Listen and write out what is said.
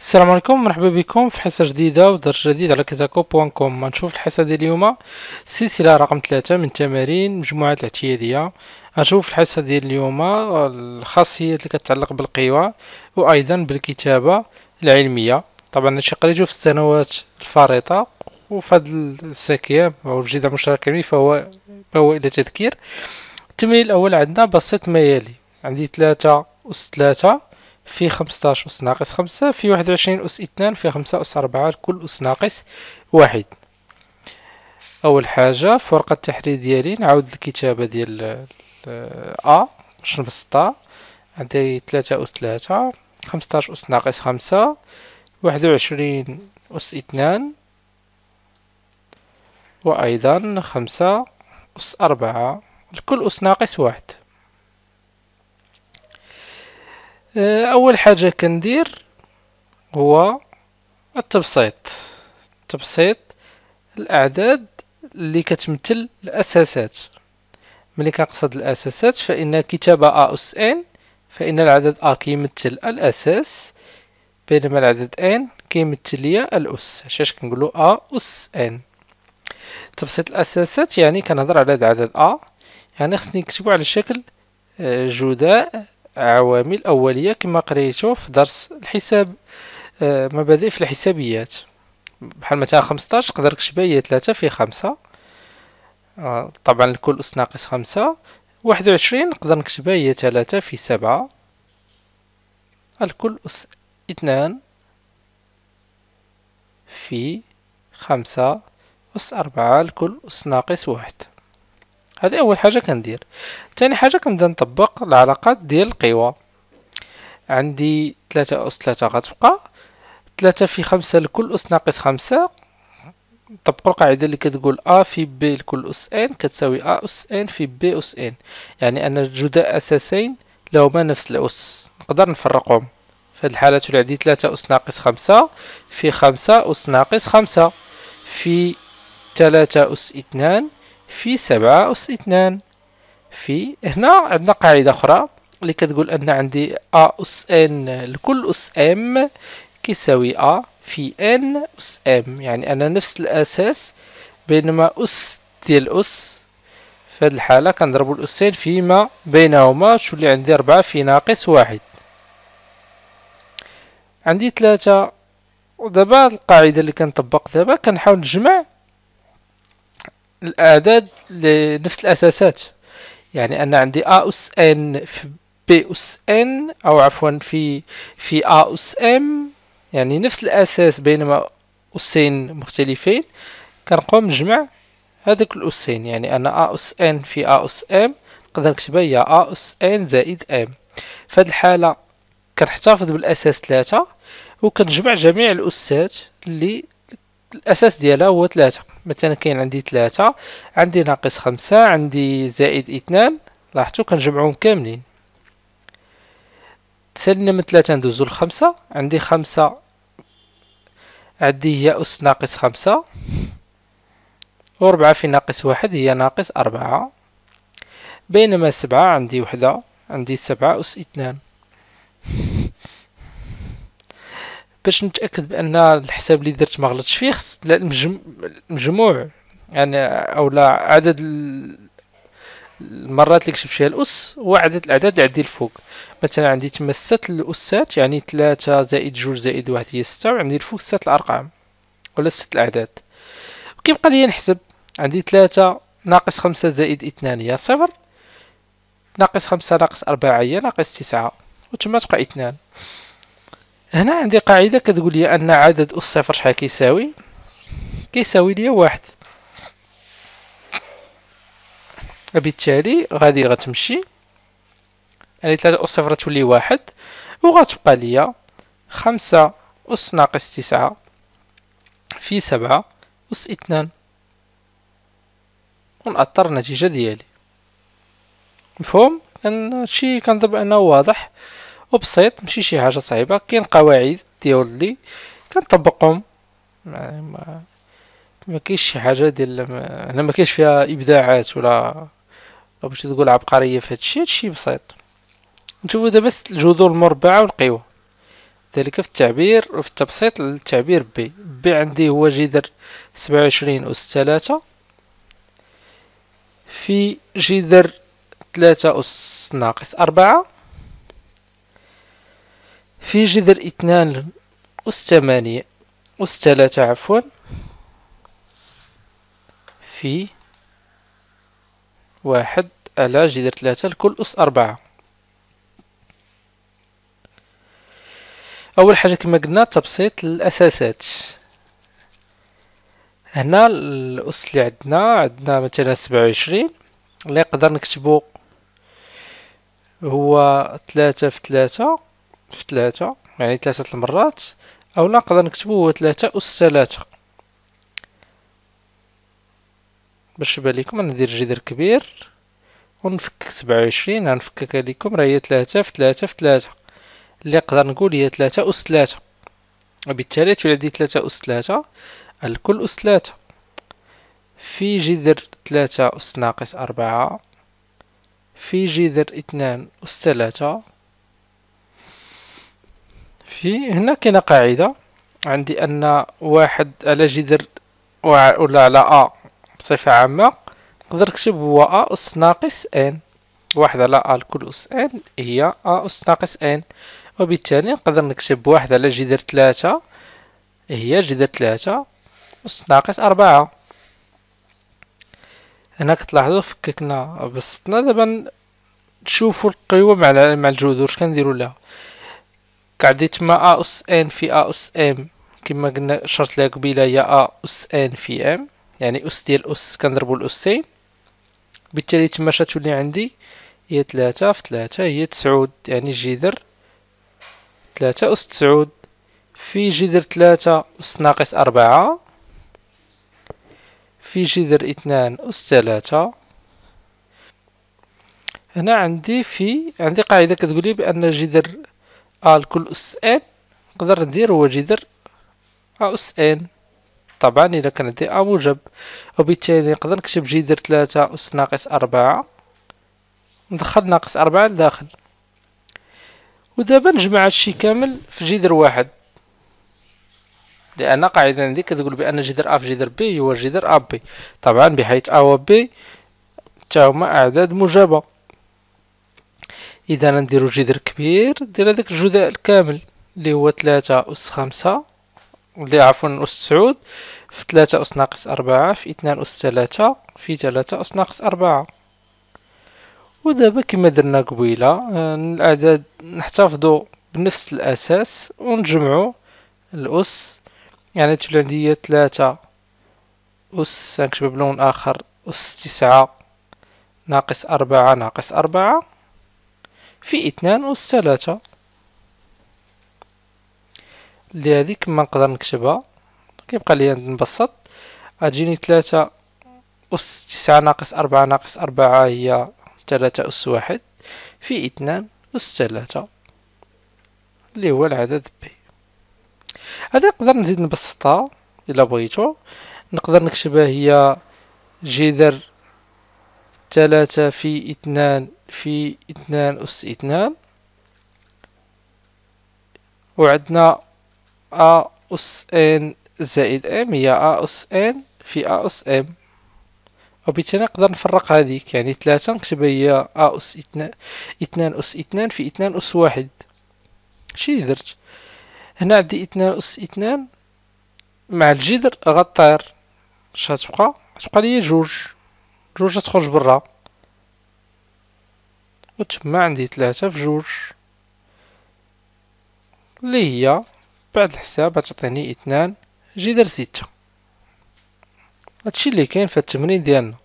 السلام عليكم مرحبا بكم في حصة جديدة ودرس جديد على Kezakoo point com. غنشوف الحصة ديال اليوم. السلسلة رقم ثلاثة من تمارين مجموعات الاعتيادية. غنشوف الحصة ديال اليوم الخاصيات اللي كتعلق بالقوى وأيضا بالكتابة العلمية. طبعا هادشي قريتو في السنوات الفارطة. وفي هاد الساكية أو الجذع المشترك فهو فهو إلا تذكير. التمرين الأول عندنا بسيط ما يلي عندي ثلاثة أس ثلاثة في خمسطاش أس ناقص خمسة في واحد وعشرين أس اثنان في خمسة أس أربعة لكل أس ناقص واحد. أول حاجة في ورقة التحرير ديالي نعاود الكتابة ديال أ باش نبسطها عندي تلاتة أس تلاتة خمسطاش أس ناقص خمسة واحد وعشرين أس اثنان وأيضا خمسة أس أربعة لكل أس ناقص واحد. آه، أول حاجة كندير هو التبسيط. تبسيط الأعداد اللي كتمثل الأساسات. ملي كنقصد الأساسات فإن كتابه ا أس ان فإن العدد ا كيمثل الأساس بينما العدد ان كيمثل ليا الأس. علاش كنقولوا ا أس ان تبسيط الأساسات يعني كنهضر على العدد ا يعني خصني نكتبو على شكل آه، جداء عوامل أولية كما قريتو في درس الحساب آه، مبادئ في الحسابيات. بحال مثلا خمسطاش نقدر نكتبها هي تلاتة في خمسة. آه، طبعا الكل أس ناقص خمسة. واحد وعشرين نقدر نكتبها هي تلاتة في سبعة. الكل أس اثنان في خمسة. أس أربعة الكل أس ناقص واحد. هذه أول حاجة كندير. ثاني حاجة كنبدأ نطبق العلاقات ديال القوى. عندي ثلاثة أس ثلاثة غتبقى. ثلاثة في خمسة لكل أس ناقص خمسة. نطبقو القاعدة اللي كتقول أ في ب لكل أس ان كتساوي أ أس ان في ب أس ان يعني أن جداء أساسين لهما نفس الأس. نقدر نفرقهم. في هاد الحالة تولي عندي ثلاثة أس ناقص خمسة. في خمسة أس ناقص خمسة. في ثلاثة أس اثنان في سبعة أس اثنان. في هنا عندنا قاعدة أخرى اللي كتقول أن عندي أ أس إن لكل أس إم كيساوي أ في إن أس إم يعني أنا نفس الأساس بينما أس ديال أس في هذه الحالة كنضربو الأسين فيما بينهما تولي عندي؟ ربعة في ناقص واحد. عندي ثلاثة. ودابا القاعدة اللي كنطبق دابا كنحاول نجمع الأعداد لنفس الأساسات. يعني أنا عندي أ أس إن في بي أس إن أو عفوا في في أ أس إم يعني نفس الأساس بينما أسين مختلفين. كنقوم نجمع هذوك الأسين. يعني أنا أ أس إن في أ أس إم نقدر نكتبها هي أ أس إن زائد إم في هذه الحالة كنحتفظ بالأساس ثلاثة وكنجمع جميع الأسات اللي الأساس ديالها هو ثلاثة. مثلا كاين عندي ثلاثة عندي ناقص خمسة عندي زائد اثنان. لاحظتو كنجمعهم كاملين. تسالينا من ثلاثة ندوزو لخمسة عندي خمسة عندي هي أس ناقص خمسة وربعة في ناقص واحد هي ناقص أربعة. بينما سبعة عندي وحدة عندي سبعة أس اثنان. باش نتأكد بأن الحساب اللي درت ما غلطش فيه خص المجموع. يعني أو لا عدد المرات اللي كتبت فيها الأس هو عدد الأعداد اللي عندي الفوق. مثلا عندي تما ست الأسات يعني ثلاثة زائد جوج زائد واحد هي ستة وعندي الفوق ست الأرقام ولا ست الأعداد. وكيبقى لي نحسب. عندي ثلاثة ناقص خمسة زائد اثنان هي صفر ناقص خمسة ناقص أربعة هي ناقص تسعة وتما تبقى اثنان. هنا عندي قاعدة كتقول لي أن عدد أس صفر شحال كيساوي؟ كيساوي لي واحد. وبالتالي غادي غتمشي. يعني ثلاثة أس صفر تولي واحد. وغتبقى ليا خمسة أس ناقص تسعة في سبعة أس اثنان. ونأطر النتيجة ديالي. مفهوم؟ هادشي كنظن أنه واضح. وبسيط ماشي شي حاجة صعيبة. كاين قواعد ديال لي كنطبقهم. ما كاينش شي حاجة ديال هنا ما كاينش فيها إبداعات ولا باش تقول عبقرية في هادشي هادشي بسيط. نشوفو دابا الجذور المربعة والقوى ذلك في التعبير وفي التبسيط للتعبير بي بي عندي هو جذر سبعة وعشرين أس ثلاثة. في جذر ثلاثة أس ناقص أربعة. في جذر إثنان أس ثمانية أس ثلاثة عفوا. في واحد على جذر ثلاثة لكل أس أربعة. أول حاجة كما قلنا تبسيط الأساسات هنا الأس اللي عندنا عندنا مثلا سبعة وعشرين. اللي نقدر نكتبو هو ثلاثة في ثلاثة. في ثلاثة يعني ثلاثة المرات أو نقدر نكتبو هو ثلاثة أس ثلاثة باش يبان لكم ندير جذر كبير ونفكك سبعة وعشرين غنفككها لكم راه هي ثلاثة في ثلاثة في ثلاثة. اللي نقدر نقول هي ثلاثة أس ثلاثة وبالتالي تولي عندي ثلاثة أس ثلاثة الكل أس ثلاثة في جذر ثلاثة أس ناقص أربعة في جذر اثنان أس ثلاثة في هنا كاينة قاعدة عندي أن واحد على جذر ولا على أ بصفة عامة نقدر نكتب هو أ أس ناقص إن واحد على أ الكل أس إن هي أ أس ناقص إن وبالتالي نقدر نكتب واحد على جذر ثلاثة هي جذر ثلاثة أس ناقص أربعة. هنا كتلاحظوا فككنا بسطنا دابا نشوفوا القوة مع مع الجذور كنديروا لها؟ كعدي تما ا اس ان في ا اس ام كما قلنا شرط لها قبيله هي ا اس ان في ام يعني اس ديال اس كنضربوا الاسين بالتالي تما تولي عندي هي ثلاثة في ثلاثة هي تسعود يعني جذر ثلاثة أس تسعود في جذر ثلاثة أس ناقص أربعة في جذر اثنان أس ثلاثة هنا عندي في عندي قاعدة كتقولي بأن جذر أ لكل أس إن نقدر ندير هو جذر أس إن. طبعا إذا كان عندي أ موجب. وبالتالي نقدر نكتب جذر ثلاثة أس ناقص أربعة. ندخل ناقص أربعة لداخل. ودابا نجمع هادشي كامل في جذر واحد. لأن قاعدة عندي كتقول بأن جذر أ في جذر بي هو جذر أ بي. طبعا بحيث أ و بي تاهما أعداد موجبة. إذا نديرو جذر كبير دير هذاك الجزء الكامل اللي هو ثلاثة أس خمسة اللي عفوا أس تسعود في ثلاثة أس ناقص أربعة في اثنان أس ثلاثة في ثلاثة أس ناقص أربعة. ودابا كما درنا قبيلة آه، الأعداد نحتفظو بنفس الأساس ونجمعو الأس. يعني تولي عندي هي تلاتة أس نكتبها بلون آخر أس تسعة ناقص أربعة ناقص أربعة. في اثنان أس ثلاثة هذيك كما نقدر نكتبها. كيبقى ليا نبسط. غتجيني ثلاثة أس تسعة ناقص أربعة ناقص أربعة هي ثلاثة أس واحد. في اثنان أس ثلاثة. اللي هو العدد بي هذا نقدر نزيد نبسطها إلا بغيتو. نقدر نكتبها هي جذر ثلاثة في اثنان في اثنان أس اثنان. وعندنا أ أس إن زائد إم هي أ أس إن في أ أس إم. وبالتالي نقدر نفرق هذيك؟ يعني ثلاثة نكتبها هي أ أس اثنان اثنان أس اثنان في اثنان أس واحد. شي درت هنا عندي اثنان أس اثنان مع الجذر غطير اش غتبقى غتبقى ليا جوج. جوج تخرج برا. وتما عندي ثلاثة في جوج. اللي هي بعد الحساب غتعطيني اثنان جذر ستة. هادشي اللي كاين في التمرين ديالنا.